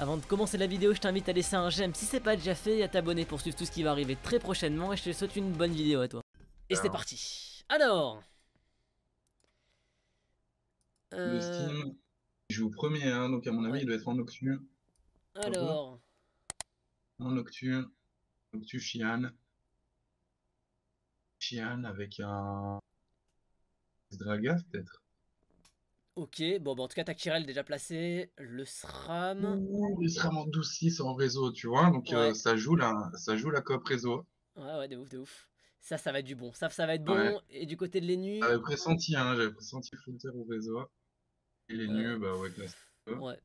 Avant de commencer la vidéo, je t'invite à laisser un j'aime si c'est pas déjà fait et à t'abonner pour suivre tout ce qui va arriver très prochainement et je te souhaite une bonne vidéo à toi. Et c'est parti Alors Le Steam, il joue au premier, hein, donc à mon avis, ouais. il doit être en nocturne. alors, En nocturne. Noctu Shian. Shian avec un. Dragas, peut-être? Ok, bon bah en tout cas Takirel déjà placé, le SRAM, Ouh, Il sera en 12-6 en réseau, tu vois. Donc euh, Ouais. ça, joue la, ça joue la coop réseau. ouais ouais de ouf de ouf, ça ça va être du bon, ça ça va être bon, Ouais. et du côté de l'ENU, J'avais pressenti, hein, j'avais pressenti Flutter au réseau. Et les Ouais. nus, bah ouais, classique. ouais,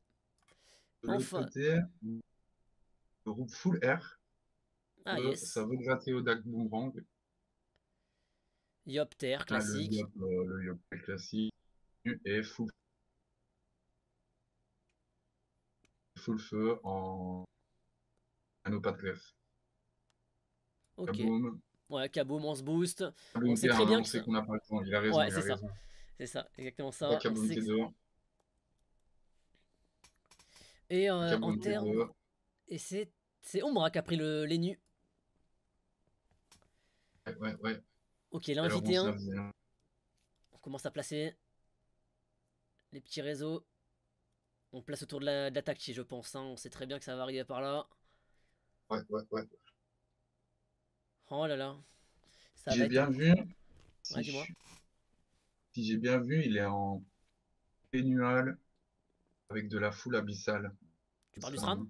De Enfin. côté, le groupe Full R. ah euh, yes, Ça veut gratter au Dak Boomerang. Yopter Ah, classique, Le Yop, euh, le Yop classique. Et Full Full Feu en anneau pas de greffe. ok, Kaboom. ouais Kaboom on se boost, Kaboom On sait T1, très bien qu'on n'a pas le temps. Il a raison, Ouais, c'est ça. c'est ça, exactement ça, Ouais, Kaboom sait que- T2. et euh, en termes, T2. et c'est c'est Ombra qui a pris le l'ENU, Ouais, ouais, ouais. ok l'invité on 1, savait, hein. On commence à placer les petits réseaux. On place autour de la, de la tacti, je pense. hein. On sait très bien que ça va arriver par là. Ouais, ouais, ouais. Oh là là. Ça va J'ai bien vu. Si, Ouais, dis-moi. je- si j'ai bien vu, il est en pénual avec de la foule abyssale. Tu parles du SRAM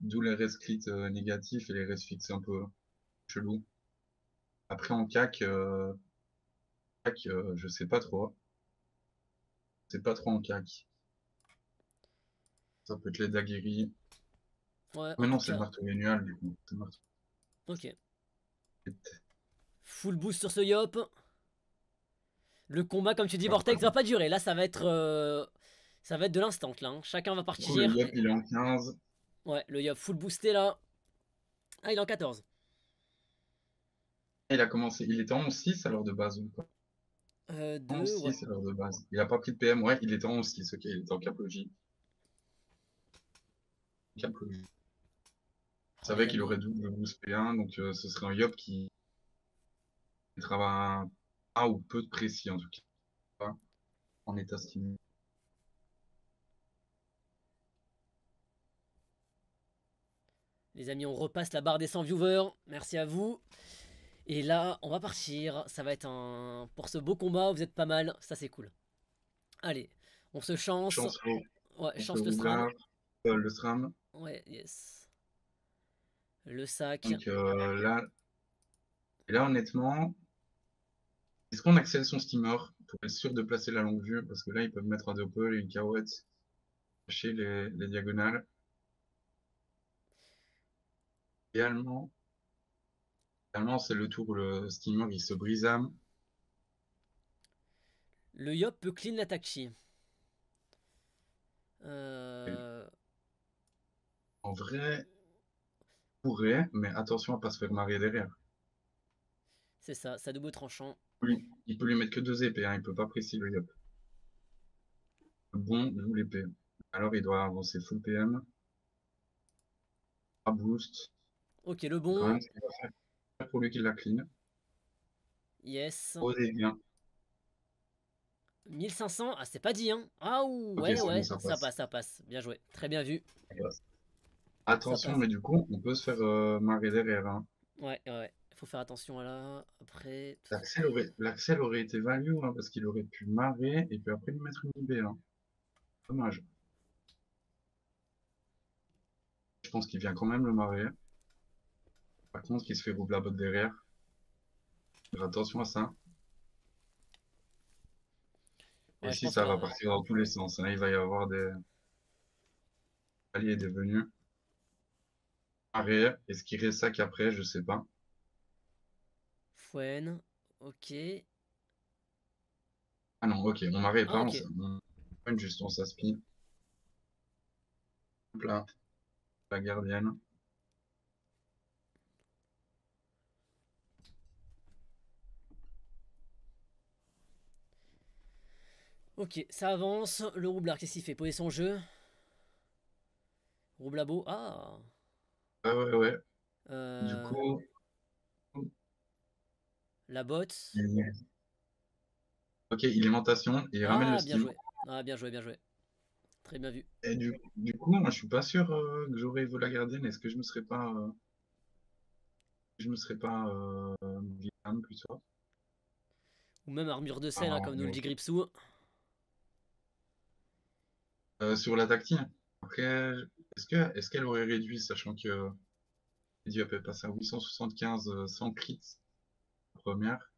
D'où les rescrits euh, négatifs et les res fixes un peu chelous. Après en CAC, euh, CAC euh, je sais pas trop. Pas trop en CAC. Ça peut être les daguerris. Ouais, Mais non, c'est cas- marteau manual du coup. Marteau. Ok. Full boost sur ce Yop. Le combat, comme tu dis, Ah, Vortex, va pas durer. Là, ça va être... euh, Ça va être de l'instant, là. hein. Chacun va partir. Oh, le Yop, il est en 15. Ouais, le Yop full boosté, là. Ah, il est en 14. Il a commencé, il était en 11-6 à l'heure de base ou Euh, En 2, 11-6 ouais. à l'heure de base. Il a pas pris de PM, ouais, il était en 11-6, ok, il était en capologie. Capologie. Je savais qu'il aurait double boost P1, donc euh, ce serait un Yop qui mettra un, ou peu de précis en tout cas. En état stimulé. Les amis, on repasse la barre des 100 viewers. Merci à vous. Et là, on va partir. Ça va être un... Pour ce beau combat, vous êtes pas mal. Ça, c'est cool. Allez, on se chance. Chance, Ouais, chance le. Roublard, euh, le SRAM. Ouais, yes. Le sac. Donc euh, là, et là honnêtement, est-ce qu'on accèle son steamer pour être sûr de placer la longue vue? Parce que là, ils peuvent mettre un doppel et une carouette, cacher les, les diagonales. Idéalement, idéalement c'est le tour où le steamer il se brise âme. Le Yop peut clean la Takchi. Euh... En vrai, pourrait, mais attention à pas se faire marrer derrière. C'est ça, ça double tranchant. Oui, il peut lui mettre que deux épées, hein, il peut pas précis le yop. Bon, d'où l'épée. Alors il doit avancer full PM. Pas boost. Ok, le bon. même, pour lui qu'il la clean. Yes. Dégâts. 1500. Ah, c'est pas dit, hein. Ah, ouh, ouais, ouais. ça ça passe. passe, ça passe. Bien joué. Très bien vu. Attention, mais du coup, on peut se faire euh, marrer derrière. Hein. Ouais, ouais. Faut faire attention à là. Après. Aurait, l'accel aurait été value, hein, parce qu'il aurait pu marrer et puis après lui mettre une IB. Hein. Dommage. Je pense qu'il vient quand même le marrer. Par contre, il se fait la botte derrière. Faire attention à ça. Ouais, Et si ça va là- partir dans tous les sens, hein, il va y avoir des alliés des venus. Arrière, est-ce qu'il reste sac après, je sais pas. Fuen. Ok. Ah non, ok, mon marée est Ah, pas, ok. on, on juste on s'aspire. Là, la gardienne. Ok, ça avance. Le roublard, qu'est-ce qu'il fait? Poser son jeu. Roublabo. Ah. Ouais, ouais, ouais. Du Euh, coup, la botte. il- ok, alimentation, il ramène le Ah, bien joué. Ah, bien joué, bien joué. Très bien vu. Et du, du coup, moi, je suis pas sûr euh, que j'aurais Evo la gardienne. Est-ce que je me serais pas, euh, je me serais pas euh? Ou même armure de sel, hein, Ah, comme nous le dit Gripsou. Euh, sur la tactile. Après, est-ce que, est-ce qu'elle aurait réduit, sachant que Diop est passé à 875 euh, sans crit la première.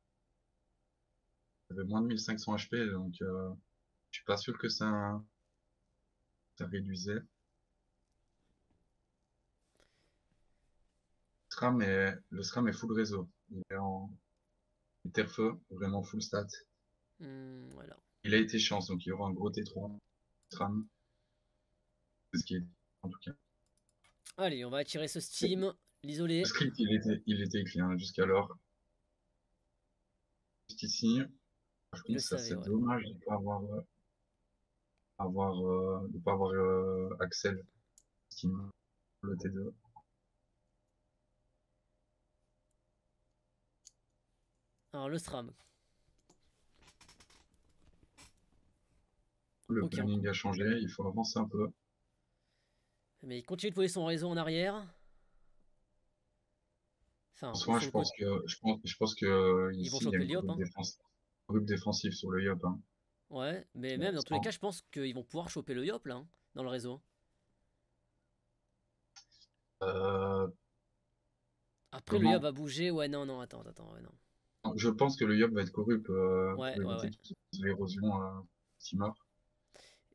Elle avait moins de 1500 HP, donc euh, je suis pas sûr que ça, ça réduisait. SRAM est, le SRAM est full réseau. Il est en terre-feu, vraiment full stat. Hmm, voilà. Il a été chance, donc il y aura un gros T3 SRAM. C'est ce qui est, en tout cas. Allez, on va attirer ce steam, l'isoler. Le script, il était, il était écrit hein, jusqu'alors. Juste ici. Le contre, ça c'est ouais. dommage de pas avoir, euh, avoir, euh, de pas avoir euh, Axel Steam, le T2. Alors, le SRAM. Le Ok, on- planning a changé, il faut avancer un peu. Mais il continue de poser son réseau en arrière. Enfin, En soi, je pense que, je pense, je pense que Ils vont choper le hein. défense, groupe défensif sur le Yop. Hein. Ouais, mais Ouais, même dans tous les cas, je pense qu'ils vont pouvoir choper le Yop là, hein, dans le réseau. Euh, Après, le Yop va bouger. Ouais, non, non, attends, attends, ouais, non. je pense que le Yop va être corrupt euh, Ouais, ouais, ouais. l'érosion euh, Steamer.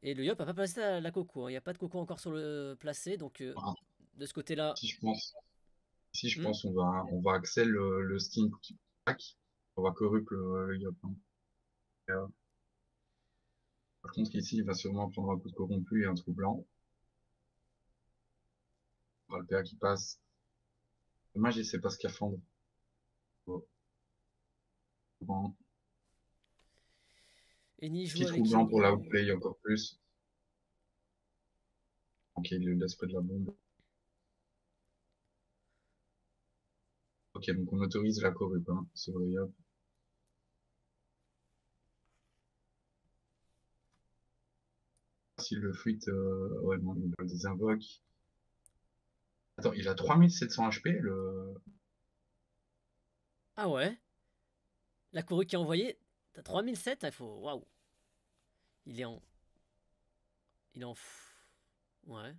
Et le Yop a pas placé la, la coco. hein. Il n'y a pas de coco encore sur le placé, donc euh, Ah. de ce côté-là, Si je pense, si je Hmm. pense, on va, on va Axel le, le Steam qui pack. On va corrupt le, le Yop. hein. Euh, par contre, ici, il va sûrement prendre un coup de corrompu et un trou blanc. On va le PA qui passe. Dommage, il sait pas scaphandre. Bon. Bon. Joue avec trou blanc pour la outplay encore plus. Ok, il le laisse près de la bombe. Ok, donc on autorise la corrup hein, sur le Yop. S'il le fuite, euh, ouais, non, il le désinvoque. Attends, il a 3700 HP, le... Ah ouais La courue qui est envoyée, t'as 3007, il faut. Waouh Il est en. Il est en. Ouais.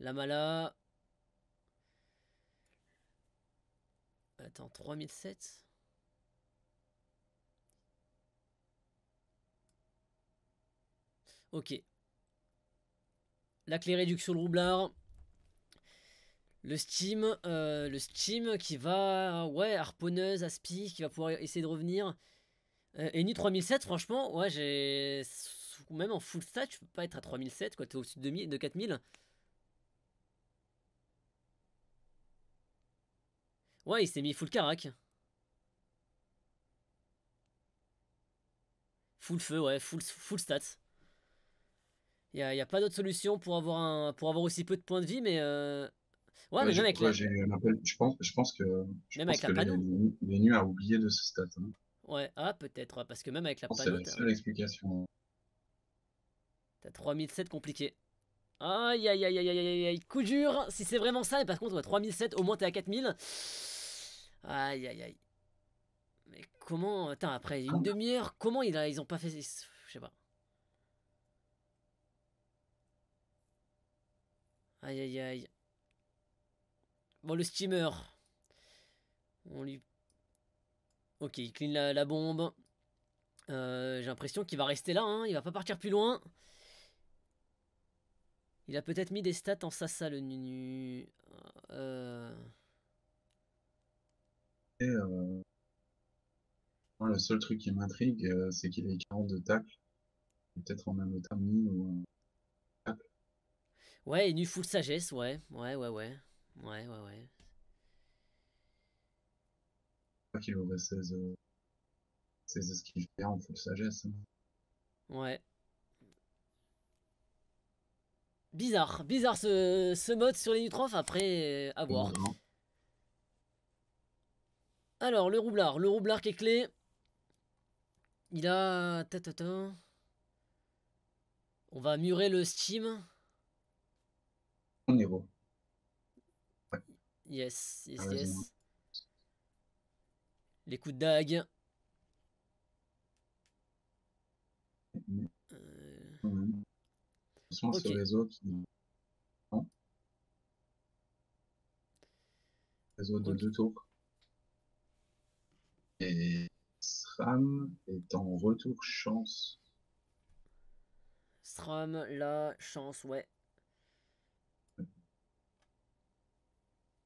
La mala. Attends, 3007 Ok. La clé réduction le roublard. Le Steam, euh, le Steam qui va, ouais, harponneuse, aspi, qui va pouvoir essayer de revenir. Euh, Eni 3007, franchement, ouais, j'ai. Même en full stat, tu peux pas être à 3007, quoi, t'es au-dessus de, 2000 de 4000. Ouais, il s'est mis full carac. Full feu, ouais, full, full stats. Il n'y a, y a pas d'autre solution pour avoir, un, pour avoir aussi peu de points de vie, mais. euh, Ouais, Ouais, mais même avec ouais, la, appel. Je pense, je pense que, je Même pense avec la que les, panneau. les nus a oublié de ce stat. hein. Ouais, ah, peut-être, parce que même avec la c'est la t'as seule explication. t'as 3007 compliqué. Aïe, aïe, aïe, aïe, aïe, aïe, aïe, coup dur, si c'est vraiment ça, et par contre, ouais, 3007, au moins t'es à 4000. Aïe, aïe, aïe. Mais comment, attends, après une demi-heure, comment il a, ils ont pas fait, je sais pas. Aïe, aïe, aïe. Bon, le steamer. On lui... Ok, il clean la, la bombe. Euh, J'ai l'impression qu'il va rester là, hein, il va pas partir plus loin. Il a peut-être mis des stats en sasa, le Nunu. Euh... Et, euh, moi, le seul truc qui m'intrigue, c'est qu'il ait 42 tacles. Peut-être en même temps mis ou Ouais, et nu full sagesse, ouais. Ouais, ouais, ouais. Ouais, ouais, ouais. Qu'il aurait 16, euh, 16 esquives en full sagesse. hein. Ouais. Bizarre, bizarre ce, ce mode sur les Nutrophes, après, euh, à voir. Alors, le roublard, le roublard qui est clé. Il a... ta, ta, ta. On va murer le Steam. Mon héros. Yes, yes, vas-y, yes. Les coups de dague. Euh, ce Ok. réseau qui. Réseau de deux tours. Et SRAM est en retour chance. Stram, la chance, ouais.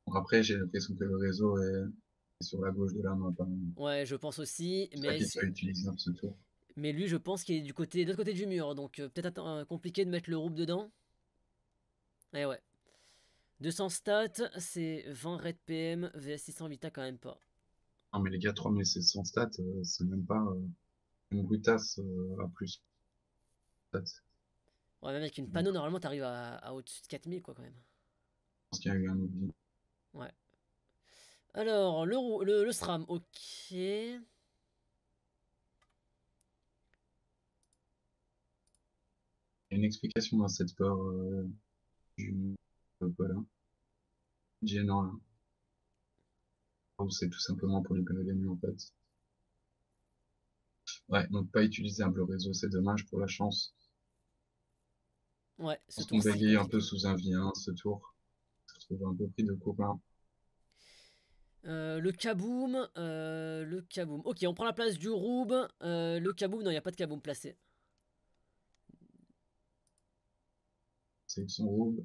Bon, après, j'ai l'impression que le réseau est sur la gauche de la main. même. Ouais, je pense aussi. Mais, qui est si- pas utilisable ce tour. mais lui, je pense qu'il est du côté, de l'autre côté du mur. Donc euh, peut-être euh, compliqué de mettre le rouble dedans. Eh ouais. 200 stats, c'est 20 red PM, VS 600 vita quand même pas. Non, mais les gars, 3700 stats, euh, c'est même pas une brutasse à plus. Stats. Ouais, même avec une panneau, normalement, t'arrives à, à au-dessus de 4000 quoi quand même. Je pense qu'il y a eu un oubli. Alors, le, le, le SRAM, ok. Il y a une explication dans cette peur euh, du euh, voilà. Gênant là. Ou c'est tout simplement pour les gagner en fait. Ouais, donc pas utilisable le réseau, c'est dommage pour la chance. Ouais, c'est bégayait un compliqué. peu sous un V1 ce tour. On se retrouve un peu pris de copain. Euh, le kaboom, euh, le kaboom. Ok, on prend la place du roub. Euh, le kaboom, non, il n'y a pas de kaboom placé. C'est son robe.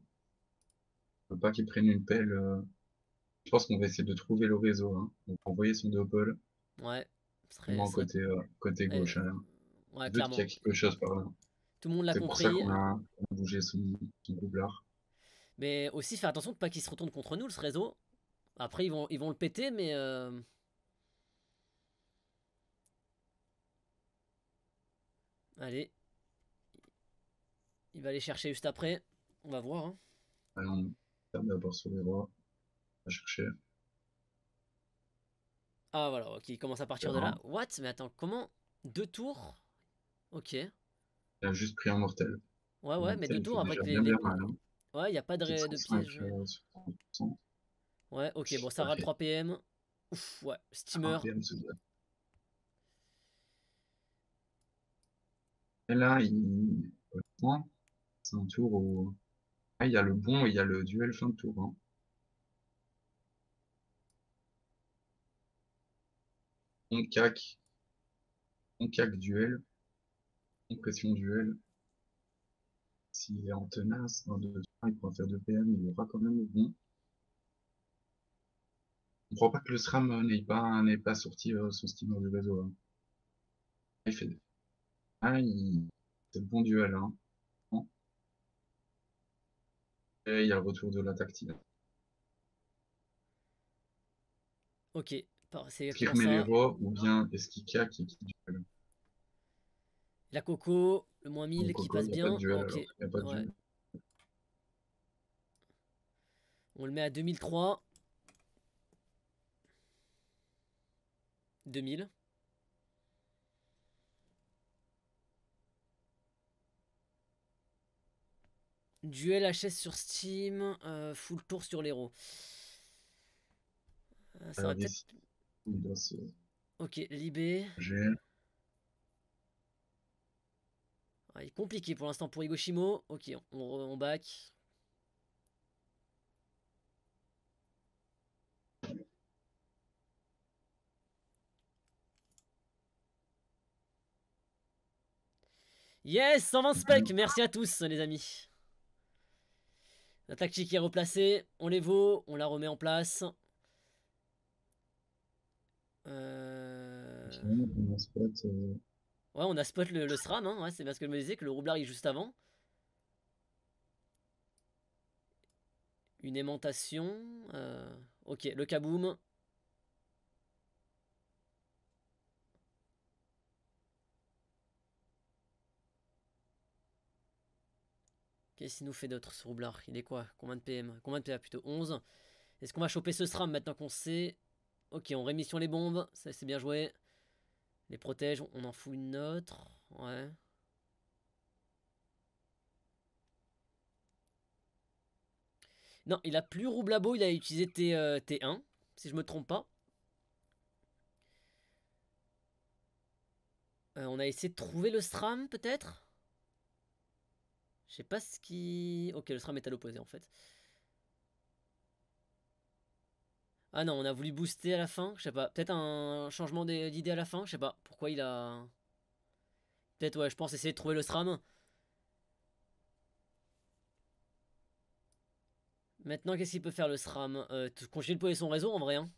Faut pas qu'il prenne une pelle. Je pense qu'on va essayer de trouver le réseau. Hein. On va envoyer son doppel. Ouais, ce serait, Vraiment ce serait- côté, Ouais, gauche. hein. ouais, Vu clairement. y a quelque chose par là. Tout le monde l'a C'est pour compris. ça qu'on a, qu'on a bougé son, son roublard. Mais aussi faire attention de pas qu'il se retourne contre nous, ce réseau. Après, ils vont, ils vont le péter, mais... euh, Allez. Il va aller chercher juste après. On va voir. hein. Allez, on tape d'abord sur les rois. On va chercher. Ah voilà, ok, il commence à partir de là. What? Mais attends, comment? Deux tours? Ok. Ouais, Il a juste pris un mortel. ouais, Un mais deux tours avec déjà les... mal, hein. Ouais, il n'y a pas de, Petite ré- de 105, piège. euh, sur 30%. Ouais, ok, bon, ça va Parfait. 3 PM. Ouf, ouais, steamer. Ah, PM. Et là, il... c'est un tour où... Ah, il y a le bon et il y a le duel fin de tour. Hein. On cac. On cac duel. On pression duel. S'il est en tenace, 1, 2, 3, il pourra faire 2 PM, il aura quand même le bon. Je crois pas que le SRAM euh, n'ait pas, n'ait pas sorti euh, son steamer du réseau. hein. Il fait... Ah, il... c'est le bon duel. Hein. Et il y a le retour de la tactile. Ok, c'est Est-ce qu'il remet les voix ou bien est-ce qu'il cac et qu'il duel? La coco, le moins 1000 Donc, qui passe pas bien. de duel, alors. Ouais. On le met à 2003. 2000. Duel HS sur Steam, euh, full tour sur l'héros. Euh, ça va peut-être. se Ok, Libé. Ah, il est compliqué pour l'instant pour Higoshimo. Ok, on, on back. Yes, 120 specs. Merci à tous, les amis. La tactique est replacée. On les vaut, on la remet en place. Euh... Euh, Ouais, on a spot le, le SRAM, hein, ouais, c'est parce que je me disais que le roublard est juste avant. Une aimantation. euh, Ok, le kaboom. Qu'est-ce qu'il nous fait d'autre ce roublard? Il est quoi? Combien de PM Combien de PA plutôt 11. Est-ce qu'on va choper ce SRAM maintenant qu'on sait? Ok, on rémission les bombes. Ça, c'est bien joué. Les protège, on en fout une autre. Ouais. Non, il a plus Roublabo, il a utilisé T, 1 euh, si je me trompe pas. Euh, on a essayé de trouver le SRAM, peut-être? Je sais pas ce qui... Ok, le SRAM est à l'opposé, en fait. Ah non, on a voulu booster à la fin, je sais pas. Peut-être un changement d'idée à la fin, je sais pas. Pourquoi il a... Peut-être, ouais, je pense essayer de trouver le SRAM. Maintenant, qu'est-ce qu'il peut faire le SRAM? Euh, Continuer de poser son réseau en vrai. Hein.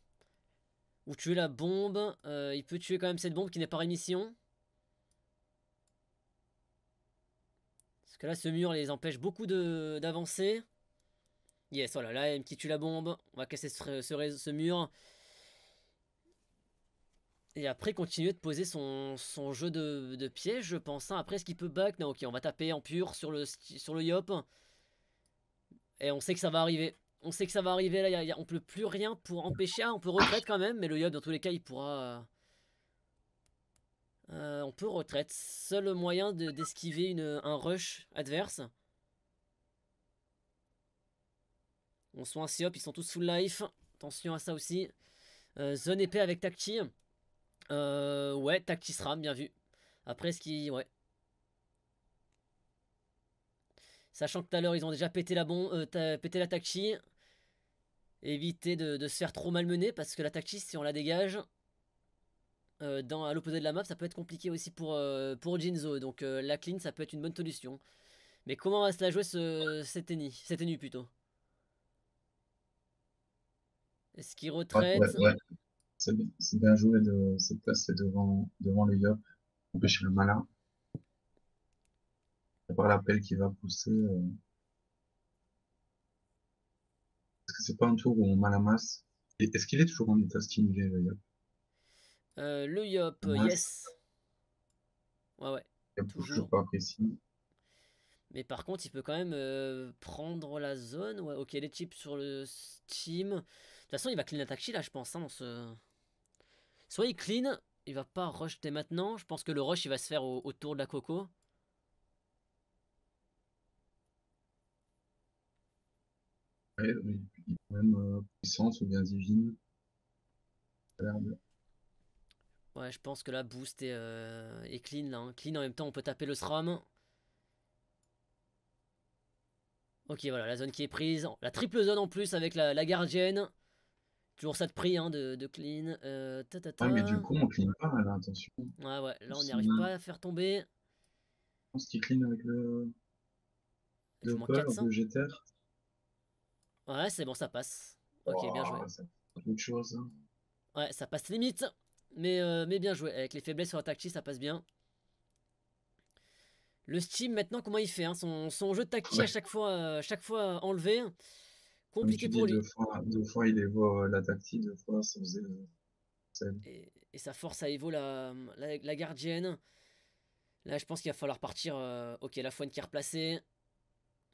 Ou tuer la bombe. Euh, il peut tuer quand même cette bombe qui n'est pas rémission. Que là, ce mur les empêche beaucoup d'avancer. Yes, voilà, là, M qui tue la bombe. On va casser ce, mur. Et après, continuer de poser son, jeu de, piège, je pense. Hein. Après, est-ce qu'il peut back Non, ok, on va taper en pur sur le, Yop. Et on sait que ça va arriver. On sait que ça va arriver là, y a, on peut plus rien pour empêcher. Ah, on peut retraite quand même, mais le Yop dans tous les cas il pourra... Euh, on peut retraite. Seul moyen d'esquiver un rush adverse. On soit un hop, ils sont tous full life. Attention à ça aussi. Euh, zone épée avec Tacti. Euh, ouais, Tacti sera bien vu. Après, ce qui... Ouais. Sachant que tout à l'heure, ils ont déjà pété la, bombe, euh, pété la Tacti. Éviter de, se faire trop malmener parce que la Tacti, si on la dégage, euh, dans, à l'opposé de la map, ça peut être compliqué aussi pour, euh, pour Jinzo. Donc la clean, ça peut être une bonne solution. Mais comment va se la jouer ce, cette ennemi Cette ennemi plutôt? Est-ce qu'il retraite? ouais, C'est bien joué de se placer devant, devant le Yop, empêcher le malin. Par l'appel qui va pousser. Euh... Est-ce que c'est pas un tour où on malamasse Est-ce qu'il est toujours en état stimulé, le Yop? Euh, Le Yop, yes. Ouais, ouais. toujours pas précis. Mais par contre, il peut quand même euh, prendre la zone. Ouais, ok, les chips sur le Steam. De toute façon, il va clean attack là, je pense. Hein, dans ce... Soit il clean, il va pas rush dès maintenant. Je pense que le rush, il va se faire autour de la coco. Ouais, il est même euh, puissance ou bien divine. Ouais, je pense que la boost est, euh, clean là. Hein. Clean en même temps, on peut taper le SRAM. Ok, voilà, la zone qui est prise. La triple zone en plus avec la, gardienne. Toujours ça de prix hein, de, clean. Euh, ah, mais du coup, on clean pas là, attention. Ouais, ouais, là on n'y arrive pas à faire tomber. Je pense qu'il clean avec le. Le le GTR. Ouais, c'est bon, ça passe. Ok, bien joué. Hein. Ouais, ça passe limite. Mais, euh, mais bien joué. Avec les faiblesses sur la tactique, ça passe bien. Le Steam, maintenant, comment il fait hein? Son, jeu de tactique à chaque fois, euh, chaque fois enlevé. Compliqué pour lui. Deux fois, il évoque la tactique, deux fois, ça faisait. Et, et, ça force à Evo la, la, gardienne. Là, je pense qu'il va falloir partir. Euh, ok, la fois qui est replacée.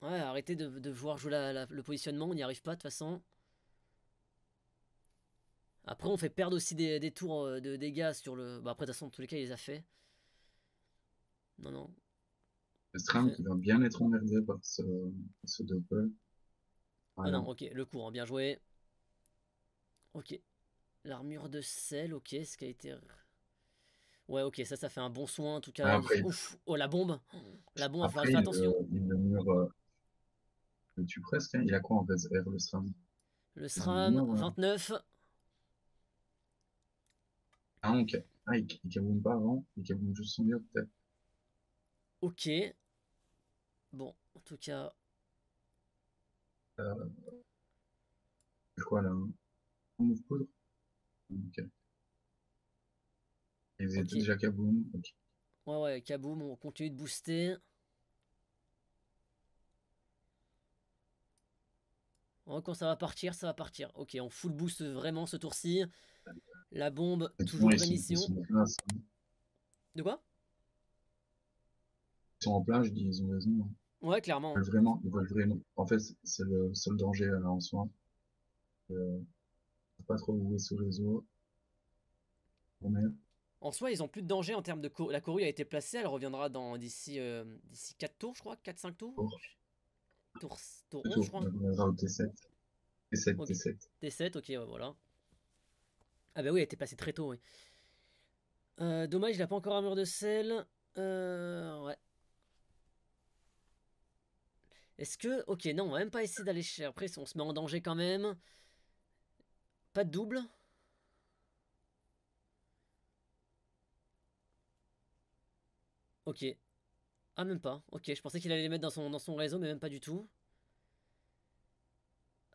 Ouais, arrêtez de, de voir jouer le positionnement, on n'y arrive pas de toute façon. Après, on fait perdre aussi des, tours euh, de dégâts sur le. Bah, après, de toute façon, dans tous les cas, il les a fait. Non, non. Le Stram qui va bien être emmerdé par ce, ce double. Ah non, ok, le courant, bien joué. Ok. L'armure de sel, ok, ce qui a été. Ouais, ok, ça, ça fait un bon soin en tout cas. Ouf, oh la bombe La bombe, il va falloir faire attention. Euh, tu presque, hein. il a quoi en base R le SRAM Le SRAM, 29. Ah, ok. Ah, il, il kaboum pas avant, il kaboum juste son mieux peut-être. Ok. Bon, en tout cas. Euh... quoi là Un move poudre Ok. Ils étaient déjà kaboum. Ok. Ouais, ouais, kaboum, on continue de booster. quand ça va partir, ça va partir. Ok, on full boost vraiment ce tour-ci. La bombe, toujours rémission. De quoi? Ils sont en plein, je dis, ils ont raison. Hein. Ouais, clairement. Ils veulent vraiment, ils veulent vraiment. En fait, c'est le seul danger là, en soi. Euh, pas trop jouer ce réseau. Est- En soi, ils ont plus de danger en termes de cour- La courue a été placée, elle reviendra dans d'ici euh, d'ici 4 tours, je crois, 4-5 tours. Tour. Tour, tour Plutôt, 11, je crois. on reviendra au T7. T7, Ok. T7. T7, ok, ouais, voilà. Ah bah oui, elle était placée très tôt, oui. Euh, dommage, il a pas encore un mur de sel. Euh, ouais. Est-ce que... Ok, non, on va même pas essayer d'aller chercher. Après, on se met en danger quand même. Pas de double. Ok. Ah, même pas. Ok, je pensais qu'il allait les mettre dans son, dans son réseau, mais même pas du tout.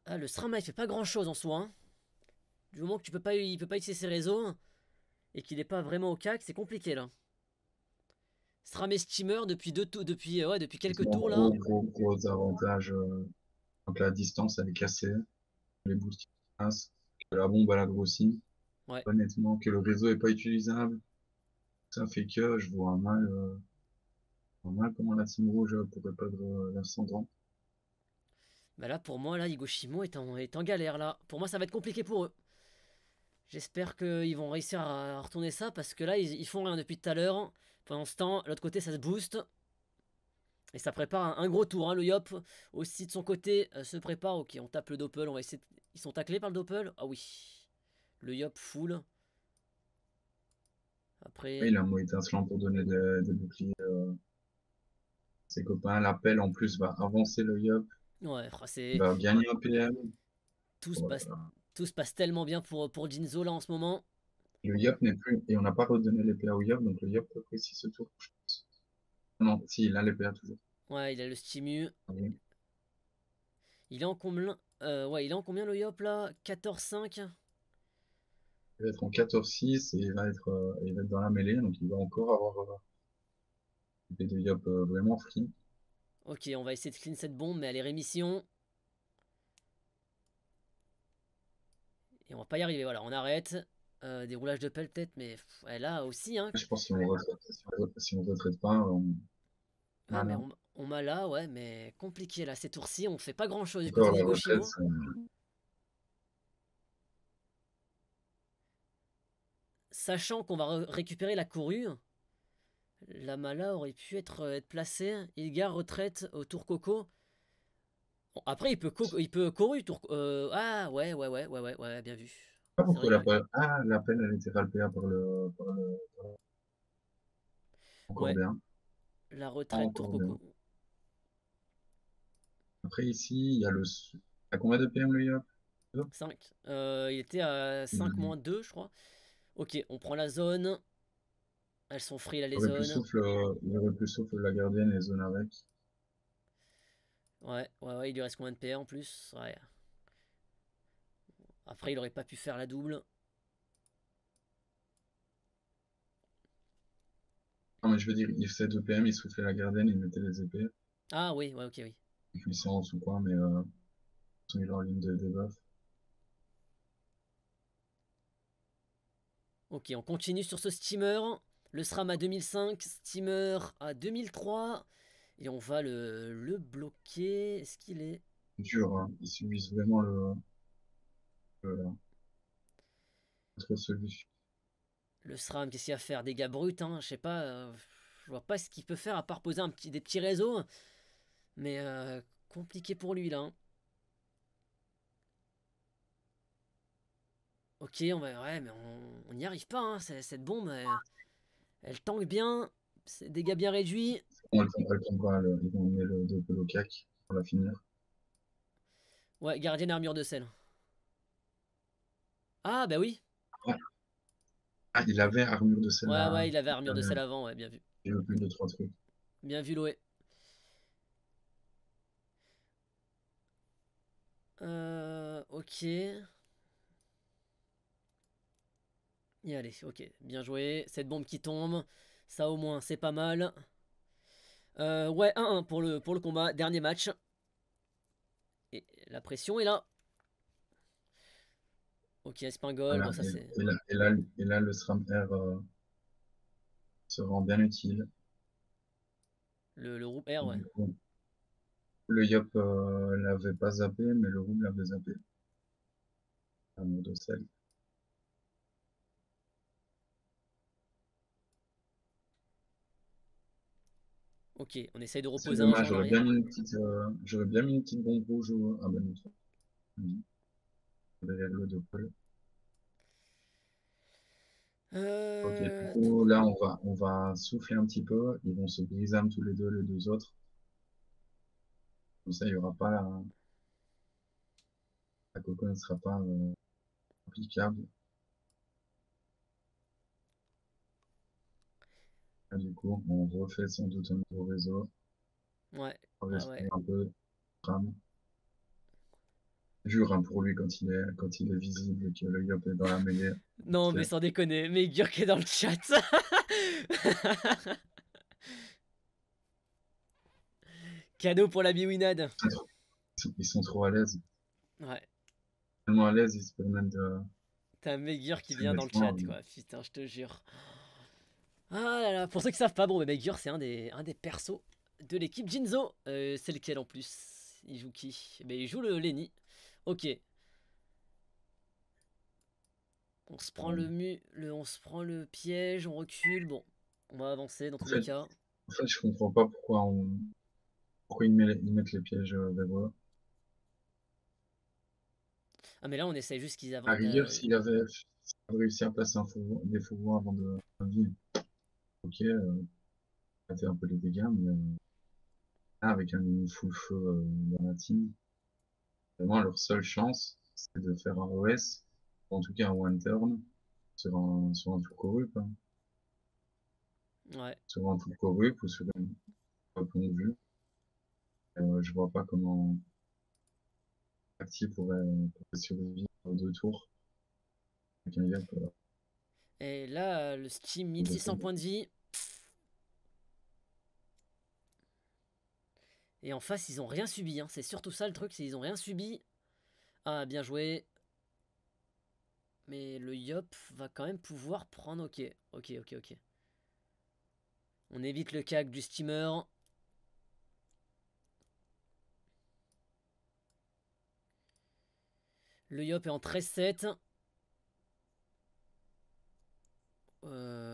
Ah, le SRAM, là, il fait pas grand-chose en soi. hein. Du moment que tu peux pas, il peut pas utiliser ses réseaux et qu'il n'est pas vraiment au CAC, c'est compliqué là. SRAM et Steamer depuis deux tours, depuis, euh, ouais, depuis quelques tours là. Gros, gros, gros avantage. euh, donc la distance, elle est cassée. Les boosts qui passent. Que la bombe, elle a grossi. Ouais. Honnêtement, que le réseau est pas utilisable. Ça fait que je vois mal, euh, je vois mal comment la team rouge pourrait perdre l'ascendant. Bah là, pour moi, là, Higoshimo est en, est en galère là. Pour moi, ça va être compliqué pour eux. J'espère qu'ils vont réussir à retourner ça parce que là, ils, ils font rien depuis tout à l'heure. Pendant ce temps, l'autre côté, ça se booste. Et ça prépare un, un gros tour. hein. Le Yop, aussi de son côté, euh, se prépare. Ok, on tape le Doppel. On va essayer. de- Ils sont taclés par le Doppel? Ah oui. Le Yop full. Après. Il a un mot étincelant pour donner des, des boucliers. euh, ses copains. L'appel en plus va avancer le Yop. Ouais, oh, c'est. Il va gagner un PM. Tout se, passe, tout se passe tellement bien pour, pour Jinzo là en ce moment. Le Yop n'est plus. Et on n'a pas redonné PA au Yop, donc le Yop peut préciser ce tour. Non, si, il a PA toujours. Ouais, il a le Stimu. Oui. Il est en combien euh, Ouais, il est en combien le Yop là? 14-5 Il va être en 14-6 et il va être, euh, il va être dans la mêlée, donc il va encore avoir euh, des de Yop euh, vraiment free. Ok, on va essayer de clean cette bombe, mais elle est rémission. Et on va pas y arriver, voilà, on arrête. Euh, déroulage de pelle peut-être, mais ouais, là aussi, hein. Je pense que si on si on retraite, pas, on... Ah, mais on, on m'a là, ouais, mais compliqué là, ces tours-ci, on fait pas grand-chose du côté retraite, ça- Sachant qu'on va re- récupérer la courue, la Mala aurait pu être, euh, être placée. Ilgar retraite au tour Coco. Après, il peut, il peut euh, ah, ouais, ouais, ouais, ouais, ouais, ouais, bien vu. Ah, pourquoi la peine Ah, la peine, elle était ralpéa par le, par le... Encore Ouais. bien. La retraite tour encore bien. Coco. Après, ici, il y a le... À combien de PM, le Yop? 5. Euh, il était à 5 Mhm. moins 2, je crois. Ok, on prend la zone. Elles sont free là, les Il plus zones. souffle, il aurait plus souffle la gardienne et zone avec. Ouais, ouais, ouais, il lui reste combien de PA en plus? Ouais. Après, il aurait pas pu faire la double. Non, mais je veux dire, il faisait 2 PM, il soufflait la gardienne, il mettait les épées. Ah oui, ouais, ok, oui. Puissance ou quoi, mais euh, il est en ligne de debuff. Ok, on continue sur ce steamer. Le SRAM à 2005, steamer à 2003. Et on va le, le bloquer. Est-ce qu'il est Dur, hein. Ils subissent vraiment le... le... Le SRAM, qu'est-ce qu'il va faire? Dégâts bruts, hein Je sais pas. euh, je vois pas ce qu'il peut faire à part poser un petit, des petits réseaux. Mais euh, compliqué pour lui là. hein. Ok, on va. Ouais, mais on n'y arrive pas. Hein. Cette bombe, elle, elle tank bien. C'est dégâts bien réduits. Bon, elle tombe, elle le- ils vont mettre le double au cac pour la finir. Ouais, gardienne armure de sel. Ah, bah oui. Ah, il avait armure de Ouais, celle-là. ouais, il avait armure de sel avant. Ouais, bien vu. Il a plus de trois trucs. Bien vu, Loé. Euh, ok. Y allez, ok. Bien joué. Cette bombe qui tombe. Ça, au moins, c'est pas mal. Euh, ouais, 1-1 pour le, pour le combat. Dernier match. Et la pression est là. Ok, Espingol. Voilà, Bon, ça, et, et là, et, là, et là, le SRAM R euh, se rend bien utile. Le, le R, ouais. Le Yop euh, l'avait pas zappé, mais le Rouge l'avait zappé. Un mot de sel. Ok, on essaye de reposer un dommage, genre j'aurais bien mis une petite, euh, j'aurais bien mis une petite bombe rouge. Ah bah Doppel. Ok, du Euh... coup, là, on va, on va souffler un petit peu. Ils vont se grisam tous les deux, les deux autres. Comme ça, il y aura pas la, la coco ne sera pas euh, applicable. Du coup, on refait sans doute un nouveau réseau. Ouais, On un peu. Ram. Dur hein, pour lui quand il est, quand il est visible et que le Yop est dans la mêlée. Non, mais sans déconner, mais Gurk est dans le chat. Cadeau pour la biwinade. Ils sont, trop à l'aise. Ouais, Tellement à l'aise, ils se permettent de. t'as Megur qui vient dans le chat, quoi. Putain, je te jure. Ah là là, pour ceux qui savent pas, bon, mais Megur, c'est un des, un des persos de l'équipe Jinzo. Euh, c'est lequel en plus? Il joue qui? Ben, il joue le Lenny. Ok. On se prend le mu, le, on se prend le piège, on recule. Bon, on va avancer dans tous les cas. En fait, je comprends pas pourquoi on, pourquoi ils, met- ils mettent les pièges euh, vers eux. Ah, mais là, on essaye juste qu'ils À avancent. rigueur, s'il avait, s'il avait réussi à placer un fourgon, des fourgons avant de vie, ok, euh, c'était un peu les dégâts, mais euh, là, avec un mini full feu euh, dans la team, vraiment leur seule chance, c'est de faire un OS, ou en tout cas un one turn, sur un, sur un tour corrupt, hein, Ouais. sur un tour corrupt ou sur une un point de vue. Euh, je vois pas comment Acti pourrait, pourrait survivre deux tours. Avec un Yop, Et là, le Steam 1600 points de vie. Et en face, ils ont rien subi. hein. C'est surtout ça le truc, c'est qu'ils ont rien subi. Ah, bien joué. Mais le Yop va quand même pouvoir prendre. Ok, ok, ok, ok. On évite le cac du steamer. Le Yop est en 13-7. Euh...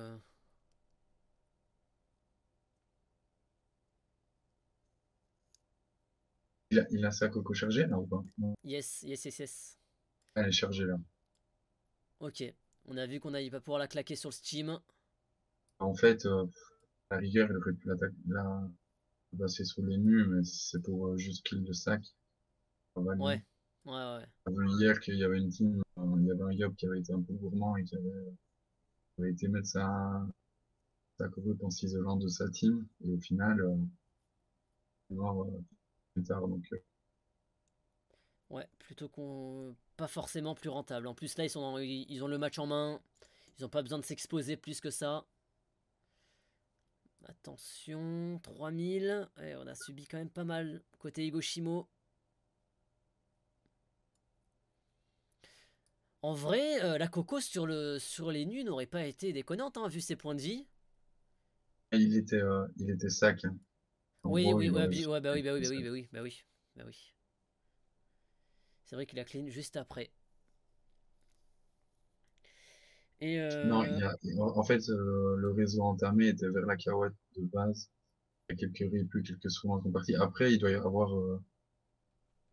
Il a, il a sa coco chargée là ou pas? Non, Yes, yes, yes, yes. elle est chargée là. Ok. On a vu qu'on n'allait pas pouvoir la claquer sur le Steam. En fait, euh, à la rigueur, il aurait pu la passer sous les nus, mais c'est pour euh, juste kill le sac. Ouais. Ouais, ouais. On a vu hier qu'il y avait une team, euh, il y avait un Yop qui avait été un peu gourmand et qui avait, été mettre sa, sa corrupe en s'isolant de sa team. Et au final, il est mort plus tard. Donc, euh, Ouais, plutôt qu'on. Pas forcément plus rentable. En plus, là, ils, sont ils ont le match en main. Ils ont pas besoin de s'exposer plus que ça. Attention, 3000. Ouais, on a subi quand même pas mal côté Higoshimo. En vrai, euh, la coco sur, le, sur les nus n'aurait pas été déconnante, hein, vu ses points de vie. et il était, euh, il était sac. hein. Oui, gros, oui, il ouais, bah oui, bah oui, bah oui, bah oui, bah oui, bah oui. C'est vrai qu'il a clean juste après. Et Non, euh, il y a, en fait, euh, le réseau entamé était vers la carouette de base. Il y a quelques riplus, quelques qui sont partis. Après, il doit y avoir euh,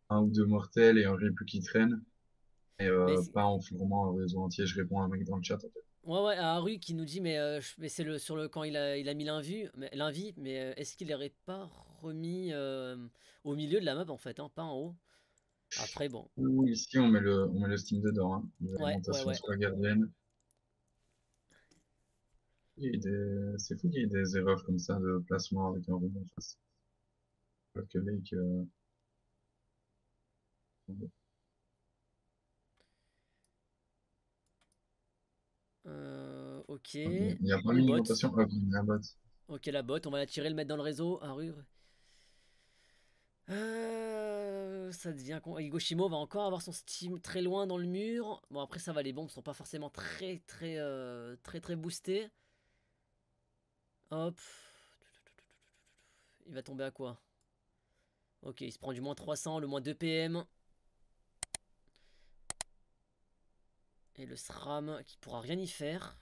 un ou deux mortels et un riplu qui traîne. Et euh, pas en formant un réseau entier. Je réponds à un mec dans le chat, en fait. Ouais, ouais, à Haru qui nous dit, mais, euh, mais c'est le, sur le quand il a, il a mis l'invue, mais, l'invie, mais euh, est-ce qu'il aurait pas remis euh, au milieu de la map en fait, hein, pas en haut? Après, bon, ici, on met le, on met le Steam dedans. Hein. ouais, ouais, ouais. sur la gardienne. Il y a eu des... C'est fou qu'il y ait des erreurs comme ça de placement avec un room en face. Euh, Euh, ok. il n'y a pas l'alimentation. Ah, il y a un bot. Ok, la botte, on va la tirer, le mettre dans le réseau. Haru. Euh, ça devient con. Higoshimo va encore avoir son steam très loin dans le mur. Bon, après, ça va, les bombes sont pas forcément très, très, euh, très, très boostées. Hop. Il va tomber à quoi? Ok, il se prend du moins 300, le moins 2 PM. Et le SRAM qui pourra rien y faire.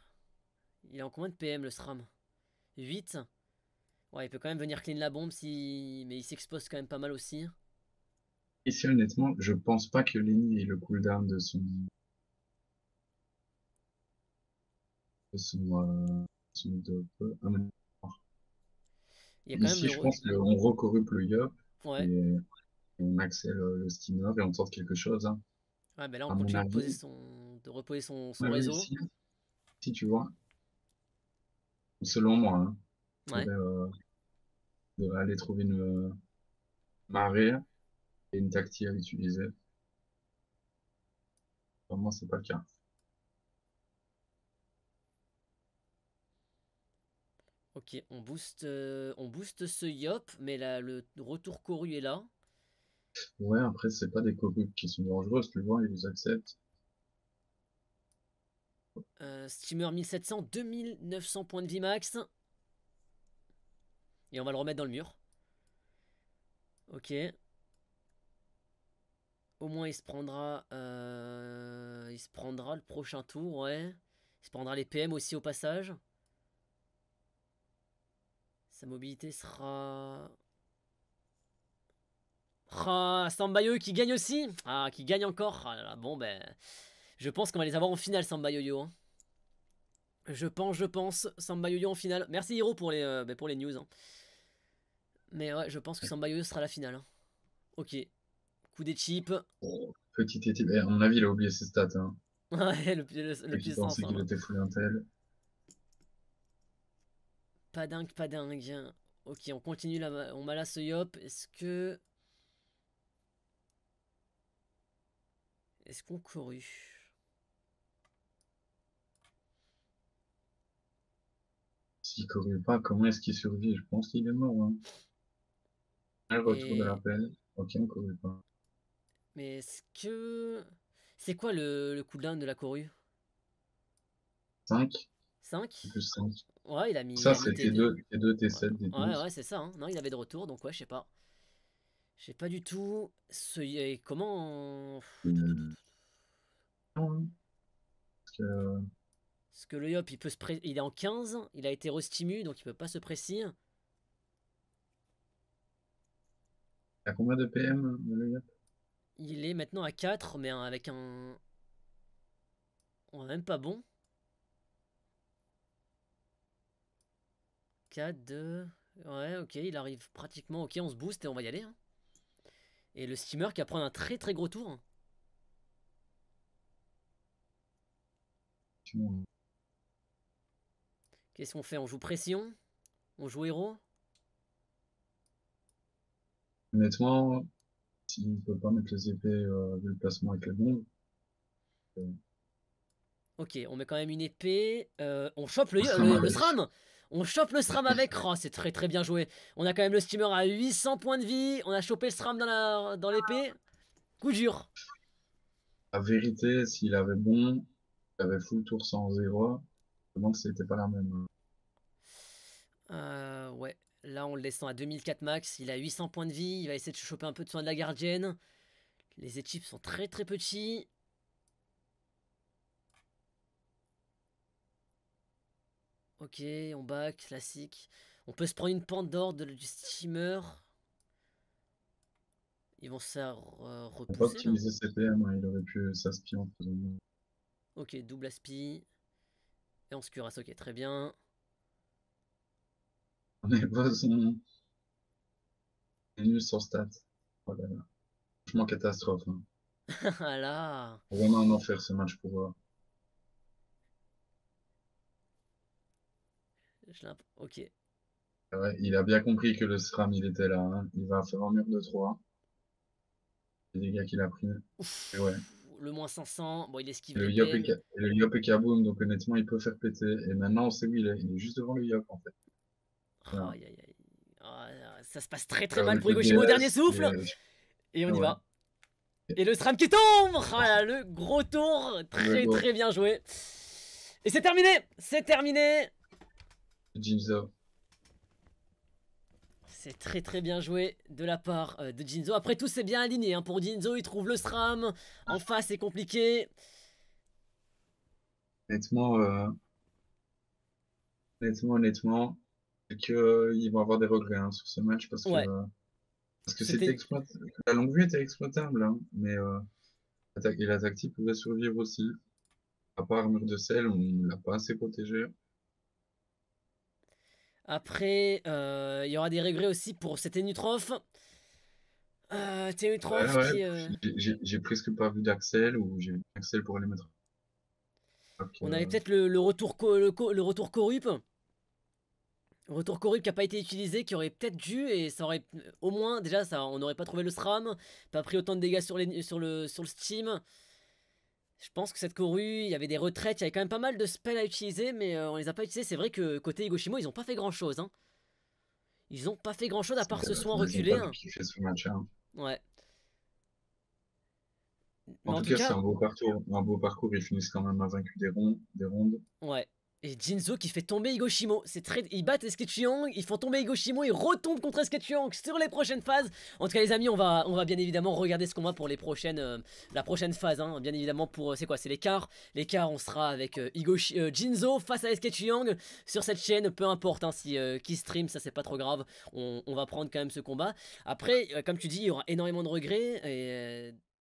Il est en combien de PM le SRAM? 8 Ouais, il peut quand même venir clean la bombe, si... mais il s'expose quand même pas mal aussi. Ici, honnêtement, je pense pas que Lenny ait le cooldown de son. de son. Euh... son de... Ah, mais... Il y a quand Ici, même je pense qu'on recorrupe le Yop. Ouais. Et on accèle le steamer et on tente quelque chose. Hein. Ouais, mais là, on continue de, son... de, reposer son, son réseau. si, tu vois. Selon moi, hein, ouais. devrait, aller trouver une euh, marée et une tactique à utiliser. Pour moi, c'est pas le cas. Ok, on booste, euh, on booste ce Yop, mais là, le retour Coru est là. Ouais, après, c'est pas des corus qui sont dangereuses, tu vois, ils les acceptent. Euh, steamer 1700, 2900 points de vie max. Et on va le remettre dans le mur. Ok. Au moins il se prendra euh, il se prendra le prochain tour, ouais. Il se prendra les PM aussi au passage. Sa mobilité sera ah, Sambayo qui gagne aussi. Ah, qui gagne encore. Ah bon, ben. Je pense qu'on va les avoir en finale, Sambayoyo. Hein. Je pense, je pense. Sambayoyo en finale. Merci, Hiro, pour les, euh, ben, pour les news. Hein. Mais ouais, je pense que Sambayoyo sera la finale. Hein. Ok. Coup des chips. Oh, petit équipe. Eh, à mon avis, il a oublié ses stats. Hein. ouais, le, le, le qu'il était full intel. Pas dingue, pas dingue. Ok, on continue là. On ce Yop. Est-ce que. Est-ce qu'on couru S'il courut pas, comment est-ce qu'il survit? Je pense qu'il est mort. Hein. Un retour de la peine. Ok, on courut pas. Mais est-ce que. C'est quoi le, le cooldown de la courue 5. 5 Plus 5. Ouais, il a mis. Ça, c'était T2, T2, T7, Ouais, ouais, c'est ça. Hein. Non, il avait de retour, donc ouais, je sais pas. Je sais pas du tout. Ce... Comment. Parce que... Parce que le Yop, il, peut se il est en 15, il a été restimu, donc il peut pas se préciser. Il a combien de PM, le Yop? Il est maintenant à 4, mais avec un... On est même pas bon. 4, 2... Ouais, ok, il arrive pratiquement... Ok, on se booste et on va y aller. Hein. Et le steamer qui va prendre un très très gros tour. Qu'est-ce qu'on fait? On joue pression? On joue héros? Honnêtement, s'il ne peut pas mettre les épées euh, le placement avec les bombes. Euh. Ok, on met quand même une épée. Euh, on chope le, le, SRAM On chope le SRAM avec. Oh, c'est très très bien joué. On a quand même le steamer à 800 points de vie. On a chopé le SRAM dans l'épée. Dans Coup dur. La vérité, s'il avait bon, il avait full tour sans zéro. Je demande si c'était pas la même. Euh, ouais, là on le descend à 2004 max. Il a 800 points de vie. Il va essayer de choper un peu de soin de la gardienne. Les équipes sont très très petits. Ok, on back, classique. On peut se prendre une pente d'ordre du steamer. Ils vont se faire euh, repousser. On peut optimiser CPM, hein. il aurait pu s'aspirer en faisant. Ok, double aspi. Et on se cuirasse, ok, très bien. On est pas son... nul sur stats. Oh là là. Franchement, catastrophe. Hein. voilà. Vraiment un enfer ce match pour voir. Ok. Ouais, il a bien compris que le SRAM il était là. Hein. Il va faire un mur de 3. Les dégâts qu'il a pris. Ouais le moins 500. Bon, il esquive le Yop, et, le Yop et Kaboom, donc honnêtement, il peut faire péter. Et maintenant, on sait où il est. Il est juste devant le Yop, en fait. Aïe, aïe, aïe. Ah, ça se passe très très mal pour Higoshima au dernier souffle. Et on y va. Et le SRAM qui tombe ah, Le gros tour Très très bien joué. Et c'est terminé C'est terminé Jinzo. C'est très très bien joué de la part euh, de Jinzo. Après tout, c'est bien aligné. Hein. Pour Jinzo, il trouve le SRAM. En face, c'est compliqué. Honnêtement, euh, honnêtement, honnêtement, c'est que euh, ils vont avoir des regrets hein, sur ce match parce que Ouais. parce que C'était- exploit- la longue vue était exploitable, hein, mais euh, et la tactique pouvait survivre aussi. À part mur de sel, on l'a pas assez protégé. Après, euh, il y aura des regrets aussi pour cet Tenutrof. Euh, Tenutrof Ouais, ouais, qui. euh, J'ai- presque pas vu d'Axel ou j'ai vu Axel pour aller mettre. On avait peut-être le, le retour le, le retour Corup. Retour Corup qui a pas été utilisé, qui aurait peut-être dû, et ça aurait. Au moins, déjà, ça, on n'aurait pas trouvé le SRAM, pas pris autant de dégâts sur, les, sur, le, sur le Steam. Je pense que cette Coru, il y avait des retraites, il y avait quand même pas mal de spells à utiliser, mais euh, on les a pas utilisés. C'est vrai que côté Higoshimo, ils ont pas fait grand chose. Hein. Ils ont pas fait grand chose à part ce soin reculé. hein. hein. Ouais. En, tout cas, c'est un beau parcours. Un beau parcours. Ils finissent quand même invaincus des, rondes, des rondes. Ouais. Et Jinzo qui fait tomber Higoshimo. C'est très... Ils battent Esketyang, ils font tomber Higoshimo, ils retombent contre Esketyang sur les prochaines phases. En tout cas, les amis, on va, bien évidemment regarder ce combat pour les prochaines, euh, la prochaine phase. hein. Bien évidemment, pour. euh, C'est quoi? C'est l'écart. L'écart, on sera avec euh, Jinzo face à Esketyang sur cette chaîne. Peu importe hein, si qui stream, ça c'est pas trop grave. On, on va prendre quand même ce combat. Après, comme tu dis, il y aura énormément de regrets. Et.